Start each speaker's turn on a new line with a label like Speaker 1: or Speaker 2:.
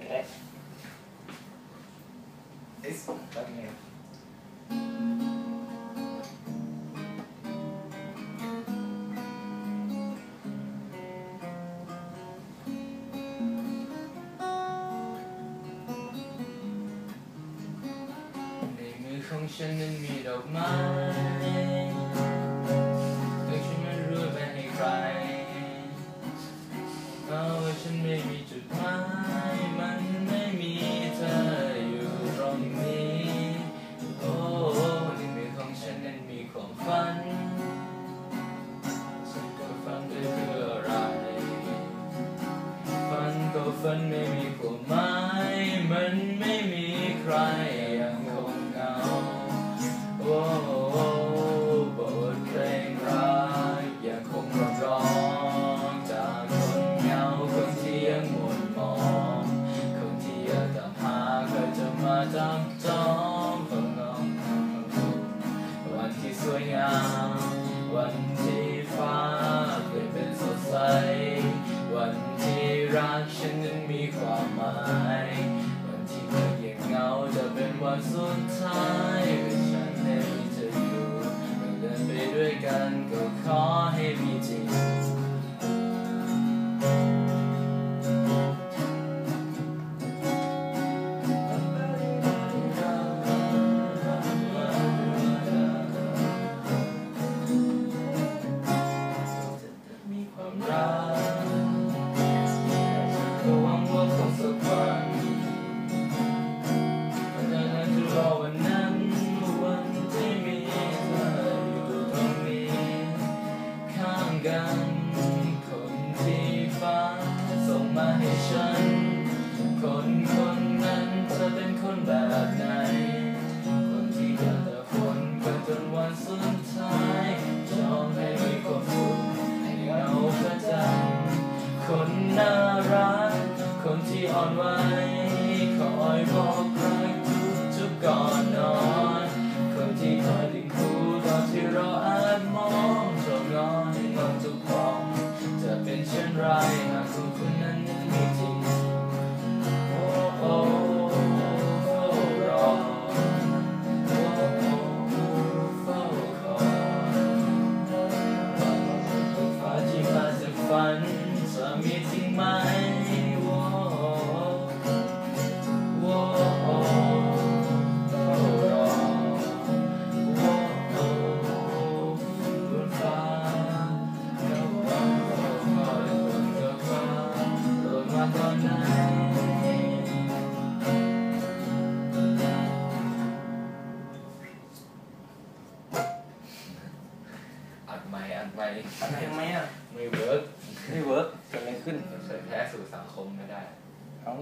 Speaker 1: ก็ได้
Speaker 2: เอ๊ะแป๊บนึง
Speaker 3: ในมือของฉันนั้นมีดอกไม้ ฝันไม่มีความหมายมันไม่มีใครยังคงเงาโอ้บทเพลงรักยังคงร้องร้องจากคนเหงาคนที่ยังหมดมองคนที่อยากตามหาใครจะมาจับจองฟังงองวันที่สวยงามวันที่ รักฉันนั้นมีความหมายวันที่เธอยังเหงาจะเป็นวันสุดท้าย ว่าคงสักวันวันนั้นจะรอวันนั้นวันที่มีเธออยู่ตรงนี้ข้างกันคนที่ฟ้าส่งมาให้ฉัน คนคนนั้นจะเป็นคนแบบ คอยบอกรักทุกทุกๆก่อนนอน อนไหนอัดไม่อัดไม่
Speaker 1: อะไรทำไมอะ
Speaker 3: ไม่ work
Speaker 1: ไม่ work เกิดอะไรขึ้น
Speaker 3: เผยแพร่สู่สังคมไม่ได้
Speaker 1: เอ้า